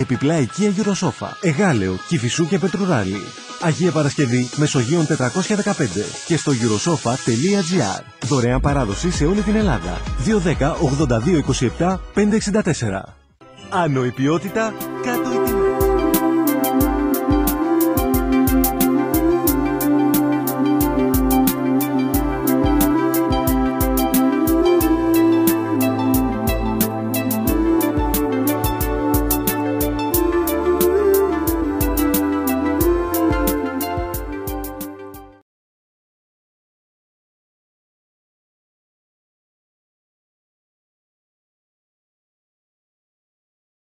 Επιπλά οικία γυροσόφα, Εγάλεο, Κηφισού και Πετρουράλη. Αγία Παρασκευή, Μεσογείων 415 και στο γυροσόφα.gr Δωρεάν παράδοση σε όλη την Ελλάδα. 210 82 27 564. Άνω η ποιότητα,